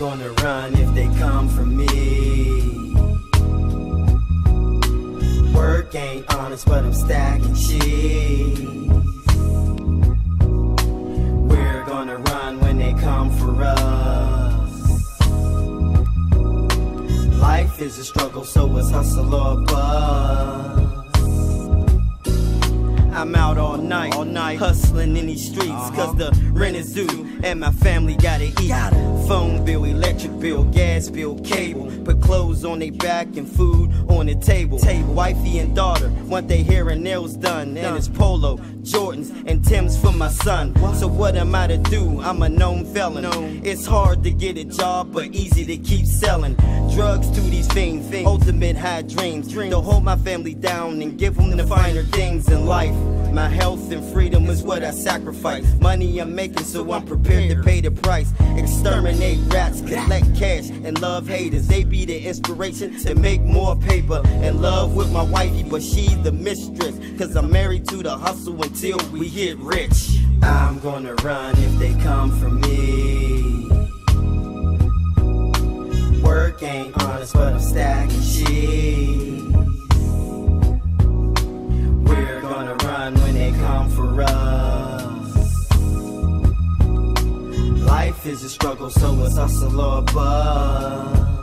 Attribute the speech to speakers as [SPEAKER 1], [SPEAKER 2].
[SPEAKER 1] gonna run if they come for me. Work ain't honest, but I'm stacking cheese. We're gonna run when they come for us. Life is a struggle, so it's hustle or bust. I'm out all night, all night hustling in these streets, uh-huh. cause the rent is due, and my family gotta eat. Gotta. Phone bill, electric bill, gas bill, cable. Put clothes on their back and food on the table. table. Wifey and daughter want their hair and nails done, and it's polo, Jordans, and Tim's for my son. So what am I to do? I'm a known felon. It's hard to get a job, but easy to keep selling drugs to these fiends. Things. ultimate high dreams to hold my family down and give them the finer things in life. My health and freedom is what I sacrifice. Money I'm making, so I'm prepared to pay the price. Exterminate rats, collect cash, and love haters. They be the inspiration to make more paper. And love with my wifey, but she's the mistress. Cause I'm married to the hustle until we get rich. I'm gonna run if they come for me. Work ain't honest, but I'm stacking shit. When they come for us. Life is a struggle, so it's hustle or bust.